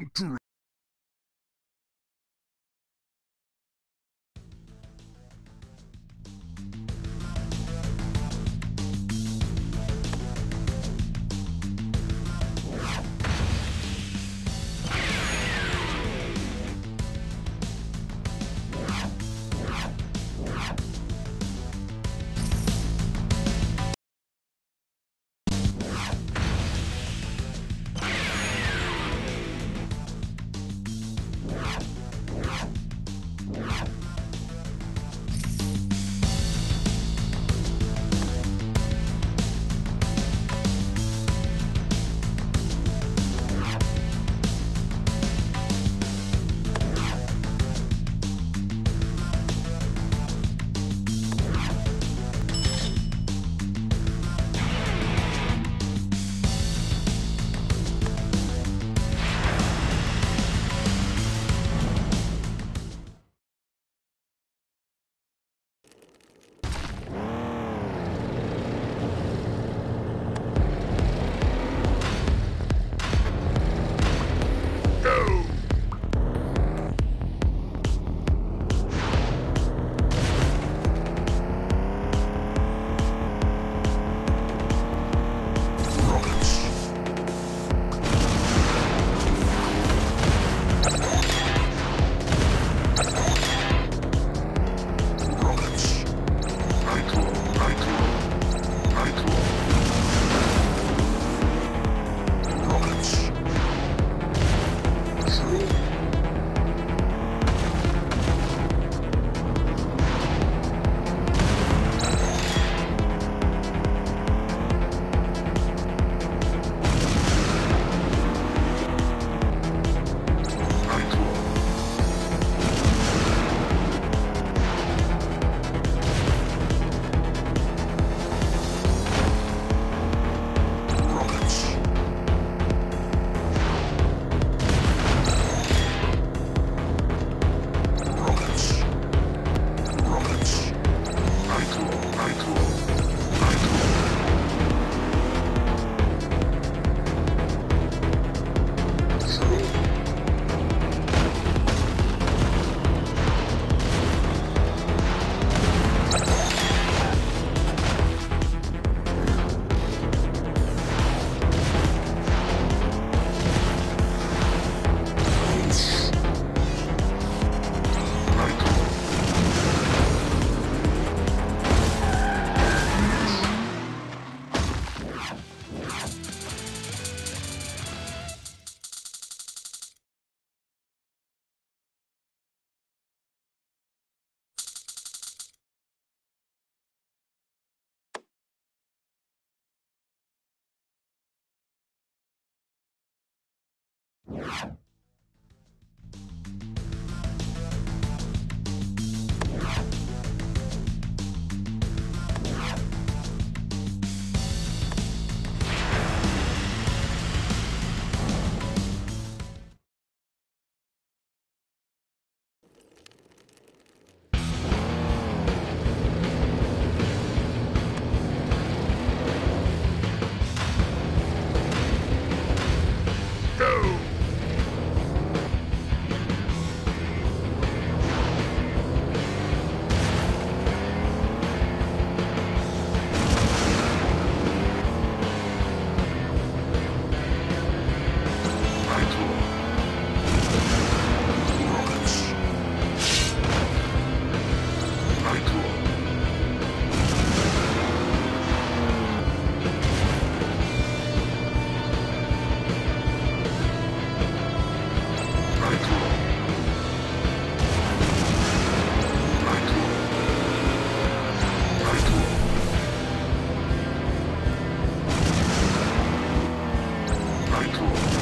come true. Yeah. ないと。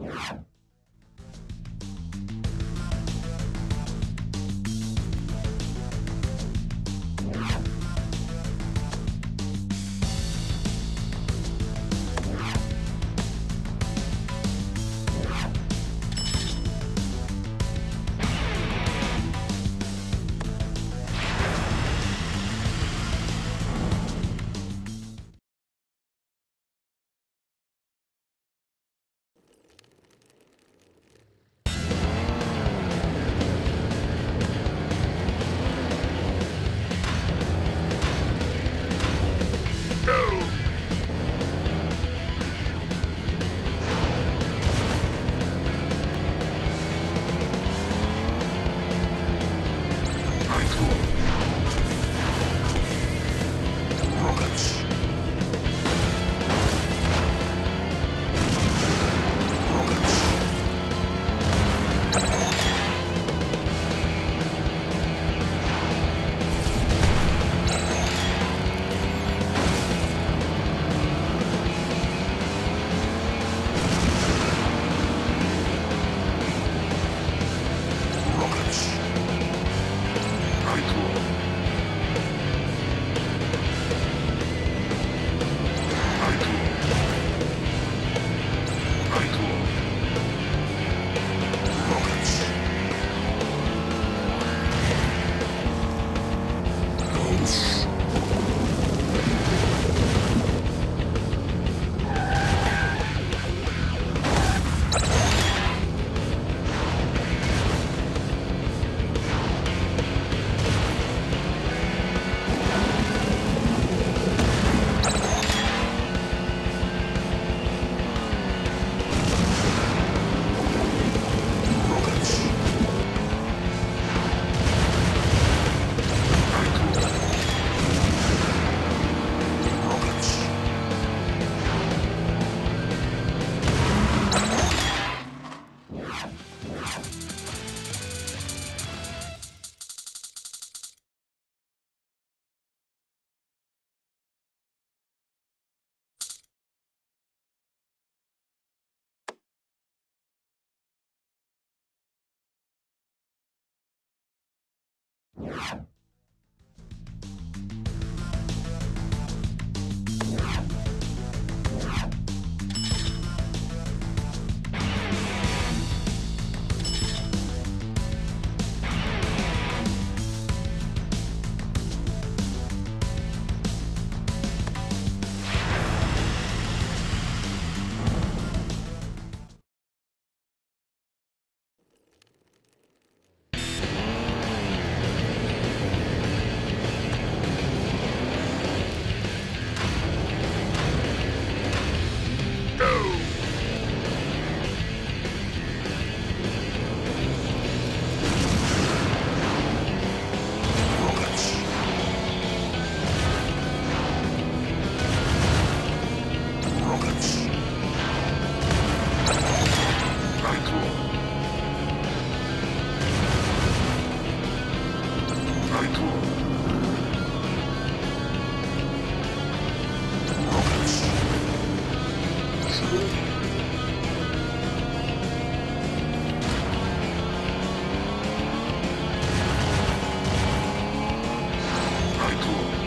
Yeah. Rockets. cool.